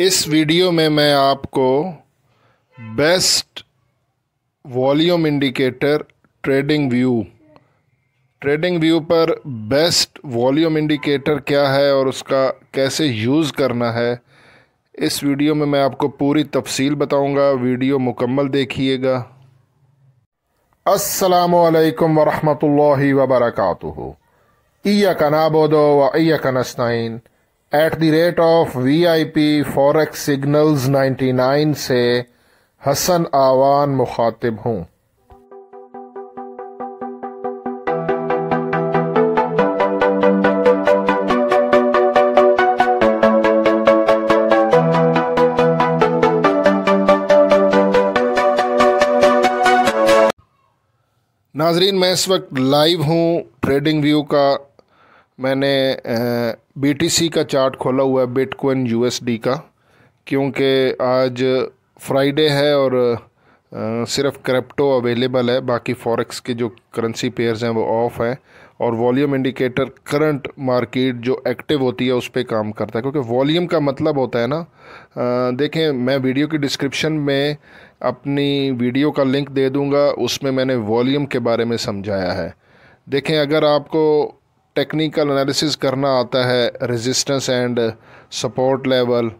इस वीडियो में मैं आपको best volume indicator trading view trading view पर बेस्ट वॉल्यूम इंडिकेटर क्या है और उसका कैसे यूज़ करना है, इस वीडियो में मैं आपको पूरी तफसील बताऊँगा। वीडियो मुकम्मल देखिएगा। असलकम वरहमल वबरक ईया का नाबोदो व ईया का at the rate of V I P forex signals 99 से हसन आवान मुखातिब हूँ। नाजरीन, मैं इस वक्त लाइव हूँ। ट्रेडिंग व्यू का मैंने बीटीसी का चार्ट खोला हुआ है बिटकॉइन यूएसडी का, क्योंकि आज फ्राइडे है और सिर्फ़ क्रिप्टो अवेलेबल है, बाकी फॉरेक्स के जो करेंसी पेयर्स हैं वो ऑफ़ हैं और वॉल्यूम इंडिकेटर करंट मार्केट जो एक्टिव होती है उस पर काम करता है, क्योंकि वॉल्यूम का मतलब होता है ना देखें मैं वीडियो की डिस्क्रिप्शन में अपनी वीडियो का लिंक दे दूँगा, उसमें मैंने वॉल्यूम के बारे में समझाया है। देखें अगर आपको टेक्निकल एनालिसिस करना आता है रेजिस्टेंस एंड सपोर्ट लेवल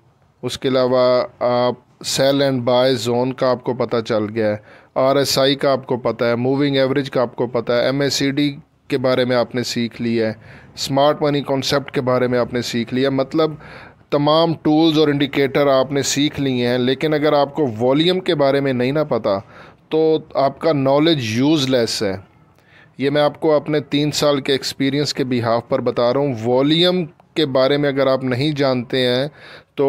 उसके अलावा आप सेल एंड बाय जोन का आपको पता चल गया है आरएसआई का आपको पता है मूविंग एवरेज का आपको पता है एमएसीडी के बारे में आपने सीख लिया है स्मार्ट मनी कॉन्सेप्ट के बारे में आपने सीख लिया मतलब तमाम टूल्स और इंडिकेटर आपने सीख लिए हैं, लेकिन अगर आपको वॉल्यूम के बारे में नहीं ना पता तो आपका नॉलेज यूज़लेस है। ये मैं आपको अपने तीन साल के एक्सपीरियंस के बिहाफ पर बता रहा हूँ। वॉलीम के बारे में अगर आप नहीं जानते हैं तो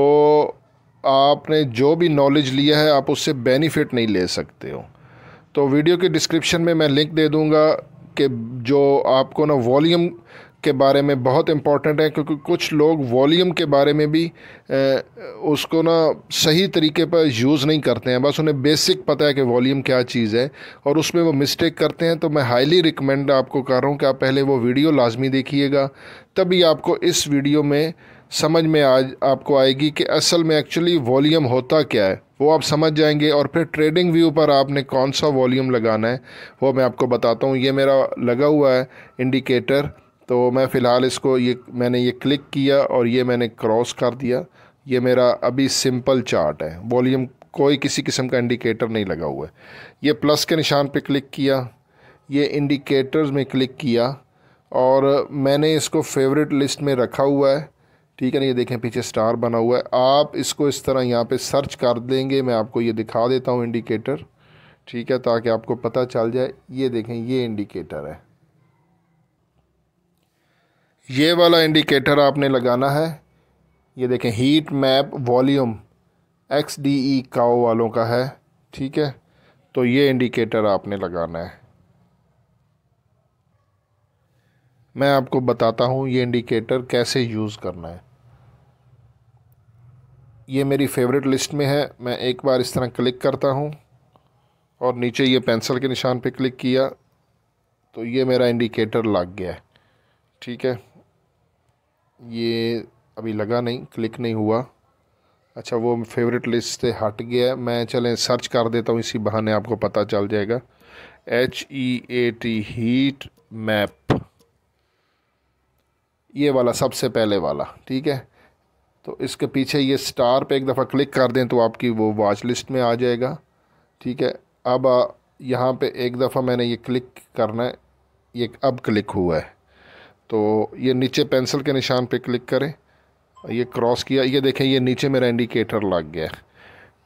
आपने जो भी नॉलेज लिया है, आप उससे बेनिफिट नहीं ले सकते हो। तो वीडियो के डिस्क्रिप्शन में मैं लिंक दे दूँगा कि जो आपको ना वॉल्यूम के बारे में बहुत इंपॉर्टेंट है, क्योंकि कुछ लोग वॉल्यूम के बारे में भी उसको ना सही तरीके पर यूज़ नहीं करते हैं। बस उन्हें बेसिक पता है कि वॉल्यूम क्या चीज़ है और उसमें वो मिस्टेक करते हैं। तो मैं हाईली रिकमेंड आपको कर रहा हूँ कि आप पहले वो वीडियो लाजमी देखिएगा। तभी आपको इस वीडियो में समझ में आज, आपको आएगी कि असल में एक्चुअली वॉल्यूम होता क्या है। वो आप समझ जाएँगे और फिर ट्रेडिंग व्यू पर आपने कौन सा वॉल्यूम लगाना है, वो मैं आपको बताता हूँ। ये मेरा लगा हुआ है इंडिकेटर तो मैं फ़िलहाल इसको ये, मैंने ये क्लिक किया और ये मैंने क्रॉस कर दिया। ये मेरा अभी सिंपल चार्ट है। वॉल्यूम कोई किसी किस्म का इंडिकेटर नहीं लगा हुआ है। ये प्लस के निशान पे क्लिक किया। ये इंडिकेटर्स में क्लिक किया। और मैंने इसको फेवरेट लिस्ट में रखा हुआ है। ठीक है ना? ये देखें, पीछे स्टार बना हुआ है। आप इसको इस तरह यहाँ पे सर्च कर देंगे। मैं आपको ये दिखा देता हूँ इंडिकेटर ठीक है? ताकि आपको पता चल जाए। ये देखें, ये इंडिकेटर है। ये वाला इंडिकेटर आपने लगाना है। ये देखें heat map volume X D E काओ वालों का है, ठीक है? तो ये इंडिकेटर आपने लगाना है। मैं आपको बताता हूँ ये इंडिकेटर कैसे यूज़ करना है। ये मेरी फेवरेट लिस्ट में है। मैं एक बार इस तरह क्लिक करता हूँ और नीचे ये पेंसिल के निशान पे क्लिक किया तो ये मेरा इंडिकेटर लग गया है, ठीक है? ये अभी लगा नहीं क्लिक नहीं हुआ। अच्छा वो फेवरेट लिस्ट से हट गया मैं, चलें सर्च कर देता हूँ, इसी बहाने आपको पता चल जाएगा। H E A T heat map ये वाला सबसे पहले वाला, ठीक है? तो इसके पीछे ये स्टार पे एक दफ़ा क्लिक कर दें तो आपकी वो वॉच लिस्ट में आ जाएगा, ठीक है? अब, यहाँ पे एक दफ़ा मैंने ये क्लिक करना है। ये अब क्लिक हुआ है। तो ये नीचे पेंसिल के निशान पे क्लिक करें। ये क्रॉस किया। ये देखें, ये नीचे मेरा इंडिकेटर लग गया।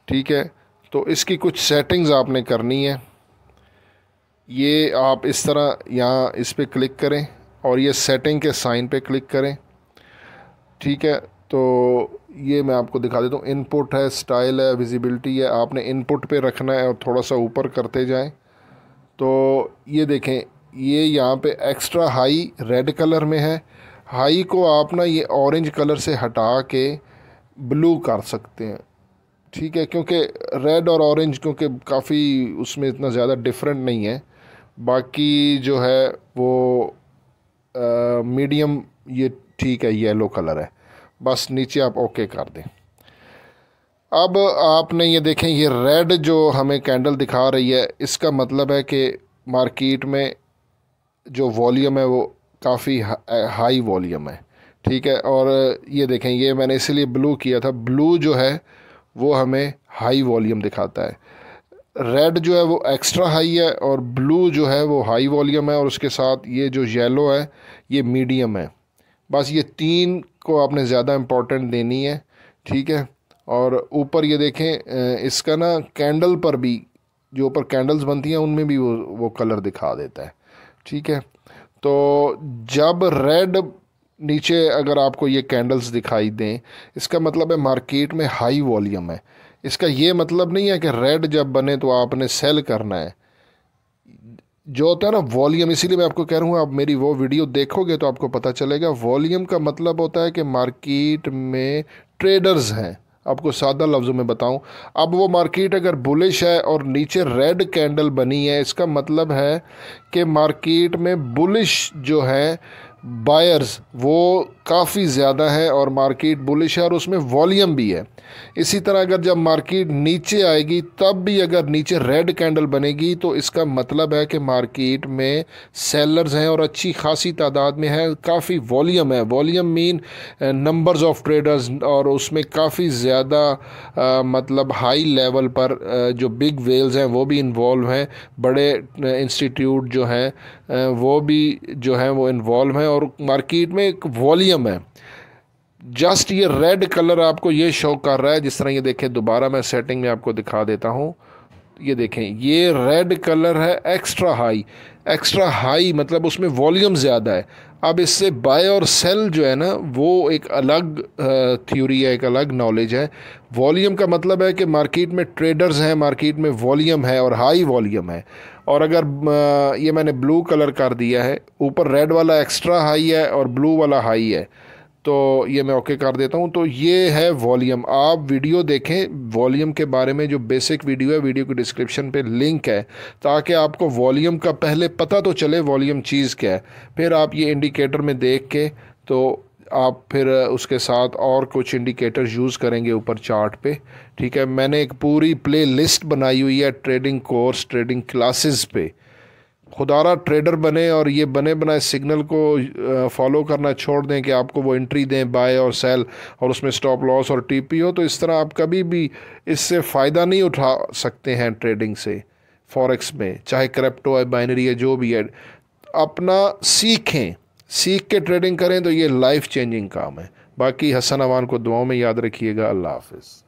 ठीक है? तो इसकी कुछ सेटिंग्स आपने करनी है। ये आप इस तरह यहाँ इस पर क्लिक करें और ये सेटिंग के साइन पे क्लिक करें। ठीक है? तो ये मैं आपको दिखा देता हूँ। इनपुट है, स्टाइल है, विजिबिलिटी है। आपने इनपुट पे रखना है और थोड़ा सा ऊपर करते जाएँ। तो ये देखें ये यहाँ पे एक्स्ट्रा हाई रेड कलर में है। हाई को आप ना ये ऑरेंज कलर से हटा के ब्लू कर सकते हैं। ठीक है, क्योंकि रेड और ऑरेंज क्योंकि काफ़ी उसमें इतना ज़्यादा डिफरेंट नहीं है। बाकी जो है वो मीडियम ये ठीक है येलो कलर है। बस नीचे आप ओके कर दें। अब आपने ये देखें, ये रेड जो हमें कैंडल दिखा रही है, इसका मतलब है कि मार्केट में जो वॉल्यूम है वो काफ़ी हाई वॉल्यूम है, ठीक है? और ये देखें, ये मैंने इसलिए ब्लू किया था, ब्लू जो है वो हमें हाई वॉल्यूम दिखाता है। रेड जो है वो एक्स्ट्रा हाई है और ब्लू जो है वो हाई वॉल्यूम है और उसके साथ ये जो येलो है, ये मीडियम है। बस ये तीन को आपने ज़्यादा इम्पोर्टेंट देनी है, ठीक है? और ऊपर ये देखें इसका ना कैंडल पर भी, जो ऊपर कैंडल्स बनती हैं, उनमें भी वो वो कलर दिखा देता है। ठीक है? तो जब रेड नीचे अगर आपको ये कैंडल्स दिखाई दें, इसका मतलब है मार्केट में हाई वॉल्यूम है। इसका ये मतलब नहीं है कि रेड जब बने तो आपने सेल करना है। जो होता है ना वॉल्यूम इसीलिए मैं आपको कह रहा हूँ, आप मेरी वो वीडियो देखोगे तो आपको पता चलेगा। वॉल्यूम का मतलब होता है कि मार्केट में ट्रेडर्स हैं। आपको सादा लफ्ज़ों में बताऊँ। अब वो मार्केट अगर बुलिश है और नीचे रेड कैंडल बनी है, इसका मतलब है कि मार्केट में बुलिश जो है बायर्स वो काफ़ी ज़्यादा है और मार्केट बुलिश है और उसमें वॉल्यूम भी है। इसी तरह अगर जब मार्केट नीचे आएगी तब भी अगर नीचे रेड कैंडल बनेगी तो इसका मतलब है कि मार्केट में सेलर्स हैं और अच्छी खासी तादाद में है काफ़ी वॉल्यूम है। Volume mean numbers of traders और उसमें काफ़ी ज़्यादा मतलब हाई लेवल पर uh, जो बिग वेल्स हैं वो भी इन्वॉल्व हैं। बड़े इंस्टीट्यूट जो हैं वो भी जो हैं वो इन्वॉल्व हैं और मार्केट में एक वॉल्यूम है। जस्ट ये रेड कलर आपको ये शो कर रहा है, जिस तरह ये देखें, दोबारा मैं सेटिंग में आपको दिखा देता हूँ। ये देखें, ये रेड कलर है एक्स्ट्रा हाई एक्स्ट्रा हाई मतलब उसमें वॉल्यूम ज़्यादा है। अब इससे बाय और सेल जो है ना, वो एक अलग थ्योरी है, एक अलग नॉलेज है। वॉल्यूम का मतलब है कि मार्केट में ट्रेडर्स हैं मार्केट में वॉल्यूम है और हाई वॉल्यूम है। और अगर ये मैंने ब्लू कलर कर दिया है, ऊपर रेड वाला एक्स्ट्रा हाई है और ब्लू वाला हाई है। तो ये मैं ओके कर देता हूँ। तो ये है वॉल्यूम आप वीडियो देखें। वॉल्यूम के बारे में जो बेसिक वीडियो है वीडियो की डिस्क्रिप्शन पे लिंक है, ताकि आपको वॉल्यूम का पहले पता तो चले वॉल्यूम चीज़ क्या है। फिर आप ये इंडिकेटर में देख के तो आप फिर उसके साथ और कुछ इंडिकेटर यूज़ करेंगे ऊपर चार्ट पे। ठीक है? मैंने एक पूरी प्ले लिस्ट बनाई हुई है ट्रेडिंग कोर्स ट्रेडिंग क्लासेस पे। खुदारा ट्रेडर बने और ये बने बनाए सिग्नल को फॉलो करना छोड़ दें कि आपको वो एंट्री दें बाय और सेल और उसमें स्टॉप लॉस और टीपी हो तो इस तरह आप कभी भी इससे फ़ायदा नहीं उठा सकते हैं ट्रेडिंग से फॉरेक्स में, चाहे क्रिप्टो है बाइनरी है, जो भी है। अपना सीखें, सीख के ट्रेडिंग करें तो ये लाइफ चेंजिंग काम है। बाकी हसन अवान को दुआओं में याद रखिएगा, अल्लाह हाफिज़।